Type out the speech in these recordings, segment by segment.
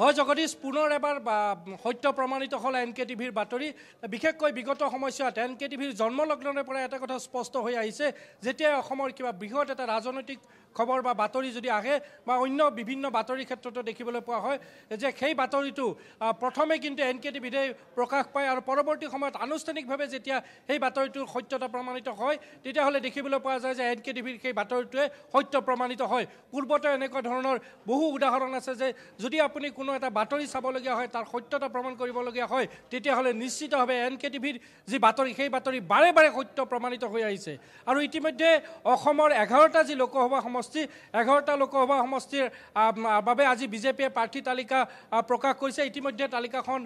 হয় জগদীশ পুনৰ এবাৰ সত্য প্ৰমাণিত হ'ল এন কে টিভিৰ বাতৰি। বিশেষকৈ বিগত সময়ছোৱাত এন কে টিভিৰ জন্মলগ্নৰে পৰা এটা কথা স্পষ্ট হৈ আহিছে। যেতিয়াই অসমৰ কিবা বৃহৎ এটা ৰাজনৈতিক খবৰ বা বাতৰি যদি আহে বা অন্য বিভিন্ন বাতৰিৰ ক্ষেত্ৰতো দেখিবলৈ পোৱা হয় যে সেই বাতৰিটো প্ৰথমে কিন্তু এন কে টিভিতে প্ৰকাশ পায় আৰু পৰৱৰ্তী সময়ত আনুষ্ঠানিকভাৱে যেতিয়া সেই বাতৰিটোৰ সত্যতা প্ৰমাণিত হয় তেতিয়াহ'লে দেখিবলৈ পোৱা যায় যে এন কে টিভিৰ সেই বাতৰিটোৱে সত্য প্ৰমাণিত হয়। পূৰ্বতে এনেকুৱা ধৰণৰ বহু উদাহৰণ আছে যে যদি আপুনি কোনো এটা বাতৰি চাবলগীয়া হয় তাৰ সত্যতা প্ৰমাণ কৰিবলগীয়া হয় তেতিয়াহ'লে নিশ্চিতভাৱে এন কে টিভিৰ যি বাতৰি সেই বাতৰি বাৰে বাৰে সত্য প্ৰমাণিত হৈ আহিছে। আৰু ইতিমধ্যে অসমৰ এঘাৰটা যি লোকসভা সমষ্টি এঘাৰটা লোকসভা সমষ্টিৰ বাবে আজি বিজেপিয়ে প্ৰাৰ্থী তালিকা প্ৰকাশ কৰিছে। ইতিমধ্যে তালিকাখন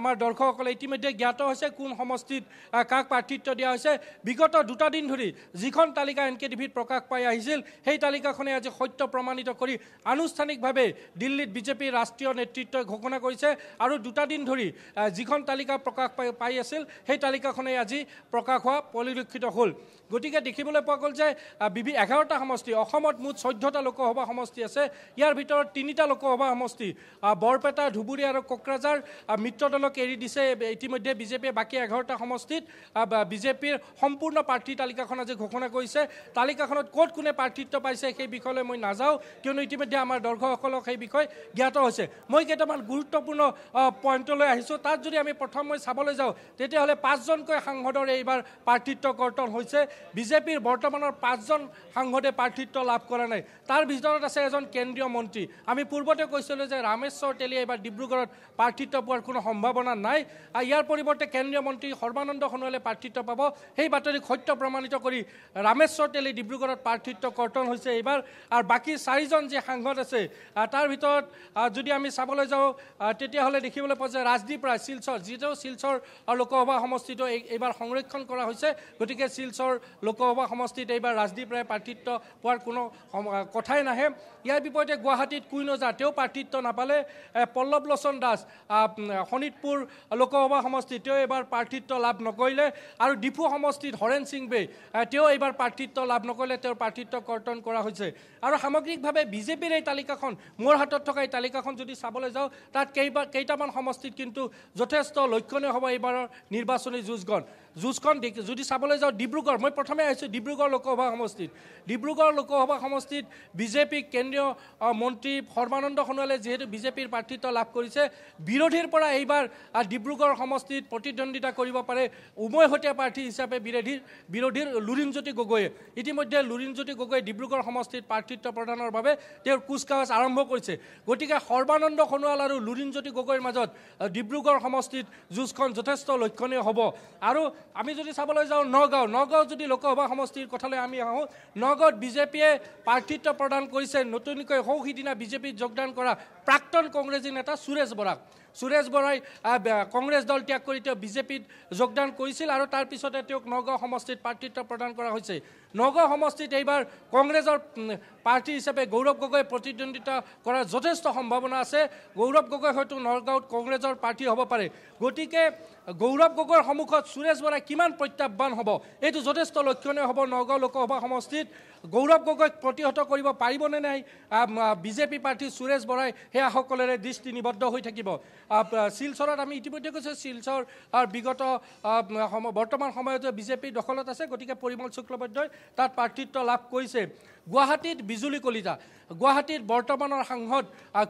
আমাৰ দৰ্শকসকলে ইতিমধ্যে জ্ঞাত হৈছে কোন সমষ্টিত কাক প্ৰাৰ্থিত্ব দিয়া হৈছে। বিগত দুটা দিন ধৰি যিখন তালিকা এন কে টিভিত প্ৰকাশ পাই আহিছিল সেই তালিকাখনে আজি সত্য প্ৰমাণিত কৰি আনুষ্ঠানিকভাৱে দিল্লীত বিজেপিৰ ৰাষ্ট্ৰীয় নেতৃত্বই ঘোষণা কৰিছে আৰু দুটা দিন ধৰি যিখন তালিকা প্ৰকাশ পাই পাই আছিল সেই তালিকাখনে আজি প্ৰকাশ হোৱা পৰিলক্ষিত হ'ল। গতিকে দেখিবলৈ পোৱা গ'ল যে বিভি এঘাৰটা সমষ্টি অসমত মুঠ চৈধ্যটা লোকসভা সমষ্টি আছে। ইয়াৰ ভিতৰত তিনিটা লোকসভা সমষ্টি। বৰপেটা ধুবুৰী আৰু কোকৰাঝাৰ। মিত্ৰ দলক এৰি দিছে ইতিমধ্যে বিজেপিয়ে বাকী এঘাৰটা সমষ্টিত। বিজেপিৰ সম্পূৰ্ণ প্ৰাৰ্থী তালিকাখন আজি ঘোষণা কৰিছে। তালিকাখনত ক'ত কোনে প্ৰাৰ্থিত্ব পাইছে সেই বিষয়লৈ মই নাযাওঁ কিয়নো ইতিমধ্যে আমাৰ দৰ্শকসকলক সেই বিষয় জ্ঞাত হৈছে। মই কেইটামান গুৰুত্বপূৰ্ণ পইণ্টলৈ আহিছোঁ। তাত যদি আমি প্ৰথম মই চাবলৈ যাওঁ তেতিয়াহ'লে পাঁচজনকৈ সাংসদৰ এইবাৰ প্ৰাৰ্থিত্ব কৰ্তন হৈছে। বিজেপিৰ বৰ্তমানৰ পাঁচজন সাংসদে প্ৰাৰ্থিত্ব লাভ কৰা নাই। তাৰ ভিতৰত আছে এজন কেন্দ্ৰীয় মন্ত্ৰী। আমি পূৰ্বতে কৈছিলোঁ যে ৰামেশ্বৰ তেলীয়ে এইবাৰ ডিব্ৰুগড়ত প্ৰাৰ্থিত্ব পোৱাৰ কোনো সম্ভাৱনা নাই। আৰু ইয়াৰ পৰিৱৰ্তে কেন্দ্ৰীয় মন্ত্ৰী সৰ্বানন্দ সোণোৱালে প্ৰাৰ্থিত্ব পাব। সেই বাতৰিক সত্য প্ৰমাণিত কৰি ৰামেশ্বৰ তেলী ডিব্ৰুগড়ত প্ৰাৰ্থিত্ব কৰ্তন হৈছে এইবাৰ। আৰু বাকী চাৰিজন যি সাংসদ আছে তাৰ ভিতৰত যদি আমি চাবলৈ যাওঁ তেতিয়াহ'লে দেখিবলৈ পোৱা যায় ৰাজদীপ ৰায় শিলচৰ। যিটো শিলচৰ লোকসভা সমষ্টিটো এই- এইবাৰ সংৰক্ষণ কৰা হৈছে গতিকে শিলচৰ লোকসভা সমষ্টিত এইবাৰ ৰাজদীপ ৰায় প্ৰাৰ্থিত্ব পোৱাৰ কোনো কথাই নাহে। ইয়াৰ বিপৰীতে গুৱাহাটীত কুইন ওজা তেওঁ প্ৰাৰ্থিত্ব নাপালে। পল্লৱ লোচন দাস শোণিতপুৰ লোকসভা সমষ্টিত তেওঁ এইবাৰ প্ৰাৰ্থিত্ব লাভ নকৰিলে। আৰু ডিফু সমষ্টিত হৰেণ সিং বে তেওঁ এইবাৰ প্ৰাৰ্থিত্ব লাভ নকৰিলে। তেওঁৰ প্ৰাৰ্থিত্ব কৰ্তন কৰা হৈছে। আৰু সামগ্ৰিকভাৱে বিজেপিৰ এই তালিকাখন মোৰ হাতত থকা এই তালিকাখন যদি চাবলৈ যাওঁ তাত কেইবা কেইটামান সমষ্টিত কিন্তু যথেষ্ট লক্ষণীয় হ'ব এইবাৰৰ নিৰ্বাচনী যুঁজখন। যুঁজখন দেখি- যদি চাবলৈ যাওঁ ডিব্ৰুগড় মই প্ৰথমে আহিছোঁ ডিব্ৰুগড় লোকসভা সমষ্টিত। ডিব্ৰুগড় লোকসভা সমষ্টিত বিজেপি কেন্দ্ৰীয় মন্ত্ৰী সৰ্বানন্দ সোণোৱালে যিহেতু বিজেপিৰ প্ৰাৰ্থিত্ব লাভ কৰিছে বিৰোধীৰ পৰা এইবাৰ ডিব্ৰুগড় সমষ্টিত প্ৰতিদ্বন্দ্বিতা কৰিব পাৰে উমৈহতীয়া প্ৰাৰ্থী হিচাপে বিৰোধীৰ বিৰোধীৰ লুৰিণজ্যোতি গগৈয়ে। ইতিমধ্যে লুৰিণজ্যোতি গগৈয়ে ডিব্ৰুগড় সমষ্টিত প্ৰাৰ্থিত্ব প্ৰদানৰ বাবে তেওঁৰ কুচকাৱাজ আৰম্ভ কৰিছে। গতিকে সৰ্বানন্দ সোণোৱাল আৰু লুৰিণজ্যোতি গগৈৰ মাজত ডিব্ৰুগড় সমষ্টিত যুঁজখন যথেষ্ট লক্ষণীয় হ'ব। আৰু আমি যদি চাবলৈ যাওঁ নগাঁও নগাঁও যদি লোকসভা সমষ্টিৰ কথালৈ আমি আহোঁ নগাঁৱত বিজেপিয়ে প্ৰাৰ্থিত্ব প্ৰদান কৰিছে নতুনকৈ সৌ সিদিনা বিজেপিত যোগদান কৰা প্ৰাক্তন কংগ্ৰেছী নেতা সুৰেশ বৰাক। সুৰেশ বৰাই কংগ্ৰেছ দল ত্যাগ কৰি তেওঁ বিজেপিত যোগদান কৰিছিল আৰু তাৰ পিছতে তেওঁক নগাঁও সমষ্টিত প্ৰাৰ্থিত্ব প্ৰদান কৰা হৈছে। নগাঁও সমষ্টিত এইবাৰ কংগ্ৰেছৰ প্ৰাৰ্থী হিচাপে গৌৰৱ গগৈ প্ৰতিদ্বন্দ্বিতা কৰাৰ যথেষ্ট সম্ভাৱনা আছে। গৌৰৱ গগৈ হয়তো নগাঁৱত কংগ্ৰেছৰ প্ৰাৰ্থী হ'ব পাৰে। গতিকে গৌৰৱ গগৈৰ সন্মুখত সুৰেশ বৰাই কিমান প্ৰত্যাহ্বান হ'ব? এইটো যথেষ্ট লক্ষণীয় হ'ব নগাঁও লোকসভা সমষ্টিত। গৌৰৱ গগৈক প্ৰতিহত কৰিব পাৰিবনে নাই? বিজেপি প্ৰাৰ্থী সুৰেশ বৰাই সেয়া সকলোৰে দৃষ্টি নিবদ্ধ হৈ থাকিব। শিলচৰত আমি ইতিমধ্যে কৈছোঁ শিলচৰ বিগত বৰ্তমান সময়তো বিজেপিৰ দখলত আছে গতিকে পৰিমল শুক্লবৈদ্যই তাত প্ৰাৰ্থিত্ব লাভ কৰিছে। গুৱাহাটীত বিজুলী কলিতা। গুৱাহাটীত বৰ্তমানৰ সাংসদ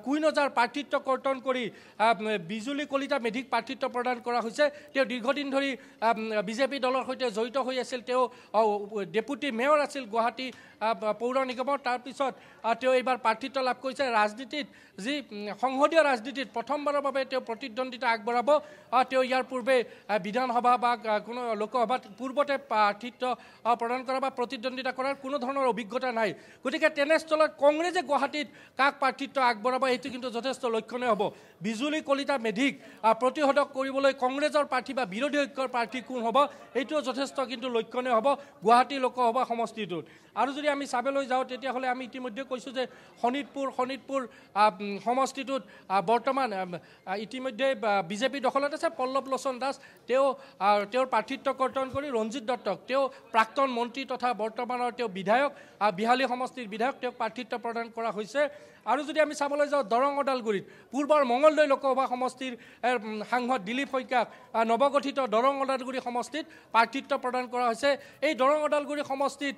কুইন ওজাৰ প্ৰাৰ্থিত্ব কৰ্তন কৰি বিজুলী কলিতা মেধিক প্ৰাৰ্থিত্ব প্ৰদান কৰা হৈছে। তেওঁ দীৰ্ঘদিন ধৰি বিজেপি দলৰ সৈতে জড়িত হৈ আছিল। তেওঁ ডেপুটি মেয়ৰ আছিল গুৱাহাটী পৌৰ নিগমৰ। তাৰপিছত তেওঁ এইবাৰ প্ৰাৰ্থিত্ব লাভ কৰিছে। ৰাজনীতিত যি সংসদীয় ৰাজনীতিত প্ৰথমবাৰৰ বাবে তেওঁ প্ৰতিদ্বন্দ্বিতা আগবঢ়াব। তেওঁ ইয়াৰ পূৰ্বে বিধানসভা বা কোনো লোকসভাত পূৰ্বতে প্ৰাৰ্থিত্ব প্ৰদান কৰা বা প্ৰতিদ্বন্দ্বিতা কৰাৰ কোনো ধৰণৰ অভিজ্ঞতা নাই। গতিকে তেনেস্থলত কংগ্ৰেছে গুৱাহাটীত কাক প্ৰাৰ্থিত্ব আগবঢ়াব সেইটো কিন্তু যথেষ্ট লক্ষণীয় হ'ব। বিজুলী কলিতা মেধিক প্ৰতিহত কৰিবলৈ কংগ্ৰেছৰ প্ৰাৰ্থী বা বিৰোধী ঐক্যৰ প্ৰাৰ্থী কোন হ'ব এইটোও যথেষ্ট কিন্তু লক্ষণীয় হ'ব গুৱাহাটী লোকসভা সমষ্টিটোত। আৰু যদি আমি চাবলৈ যাওঁ তেতিয়াহ'লে আমি ইতিমধ্যে কৈছোঁ যে শোণিতপুৰ শোণিতপুৰ সমষ্টিটোত বৰ্তমান ইতিমধ্যে বিজেপি দখলত আছে পল্লৱ লোচন দাস। তেওঁ তেওঁৰ প্ৰাৰ্থিত্ব কৰ্তন কৰি ৰঞ্জিত দত্তক তেওঁ প্ৰাক্তন মন্ত্ৰী তথা বৰ্তমানৰ তেওঁ বিধায়ক বিহালী সমষ্টিৰ বিধায়ক তেওঁক প্ৰাৰ্থিত্ব প্ৰদান কৰা হৈছে। আৰু যদি আমি চাবলৈ যাওঁ দৰং ওদালগুৰিত পূৰ্বৰ মঙলদৈ লোকসভা সমষ্টিৰ সাংসদ দিলীপ শইকীয়াক নৱগঠিত দৰং ওদালগুৰি সমষ্টিত প্ৰাৰ্থিত্ব প্ৰদান কৰা হৈছে। এই দৰং ওদালগুৰি সমষ্টিত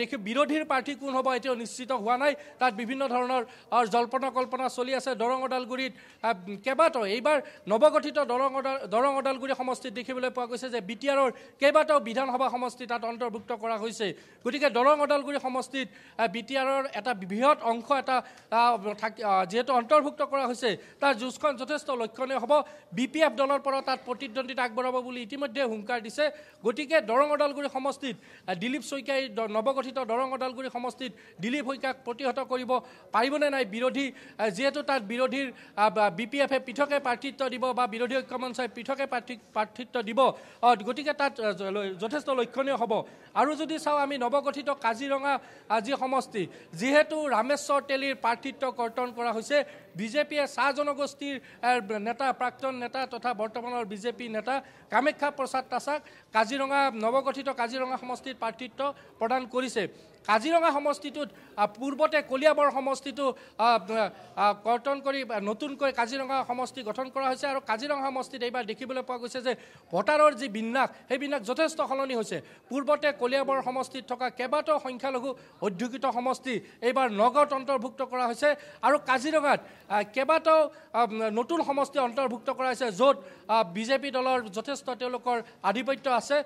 দেখি বিৰোধীৰ প্ৰাৰ্থী কোন হ'ব এতিয়াও নিশ্চিত হোৱা নাই। তাত বিভিন্ন ধৰণৰ জল্পনা কল্পনা চলি আছে। দৰং ওদালগুৰিত উম, কেইবাটাও এইবাৰ নৱগঠিত দৰং দৰং ওদালগুৰি সমষ্টিত দেখিবলৈ পোৱা গৈছে যে বি টি আৰৰ কেইবাটাও বিধানসভা সমষ্টি তাত অন্তৰ্ভুক্ত কৰা হৈছে। গতিকে দৰং ওদালগুৰি সমষ্টিত বি টি আৰৰ এটা বৃহৎ অংশ এটা থাকি যিহেতু অন্তৰ্ভুক্ত কৰা হৈছে তাৰ যুঁজখন যথেষ্ট লক্ষণীয় হ'ব। বি পি এফ দলৰ পৰা তাত প্ৰতিদ্বন্দ্বিতা আগবঢ়াব বুলি ইতিমধ্যে হুংকাৰ দিছে। গতিকে দৰং ওদালগুৰি সমষ্টিত দিলীপ শইকীয়াই নৱগঠিত দৰং ওদালগুৰি সমষ্টিত দিলীপ শইকীয়াক প্ৰতিহত কৰিব পাৰিবনে নাই বিৰোধী যিহেতু তাত বিৰোধীৰ বি পি এফে পৃথকে প্ৰাৰ্থিত্ব দিব বা বিৰোধী ঐক্য মঞ্চই পৃথকে প্ৰাৰ্থী প্ৰাৰ্থিত্ব দিব গতিকে তাত যথেষ্ট লক্ষণীয় হ'ব। আৰু যদি চাওঁ আমি নৱগঠিত কাজিৰঙা আ, যি সমষ্টি যিহেতু ৰামেশ্বৰ তেলীৰ প্ৰাৰ্থিত্ব কৰ্তন কৰা হৈছে বিজেপিয়ে চাহ জনগোষ্ঠীৰ নেতা প্ৰাক্তন নেতা তথা বৰ্তমানৰ বিজেপি নেতা কামাখ্যা প্ৰসাদ তাছাক কাজিৰঙা নৱগঠিত কাজিৰঙা সমষ্টিত প্ৰাৰ্থিত্ব প্ৰদান কৰিছে। কাজিৰঙা সমষ্টিটোত পূৰ্বতে কলিয়াবৰ সমষ্টিটো কৰ্তন কৰি নতুনকৈ কাজিৰঙা সমষ্টি গঠন কৰা হৈছে আৰু কাজিৰঙা সমষ্টিত এইবাৰ দেখিবলৈ পোৱা গৈছে যে ভোটাৰৰ যি বিন্যাস সেই বিন্যাস যথেষ্ট সলনি হৈছে। পূৰ্বতে কলিয়াবৰ সমষ্টিত থকা কেইবাটাও সংখ্যালঘু অধ্যুষিত সমষ্টি এইবাৰ নগৰত অন্তৰ্ভুক্ত কৰা হৈছে আৰু কাজিৰঙাত কেইবাটাও নতুন সমষ্টি অন্তৰ্ভুক্ত কৰা হৈছে য'ত বিজেপি দলৰ যথেষ্ট তেওঁলোকৰ আধিপত্য আছে।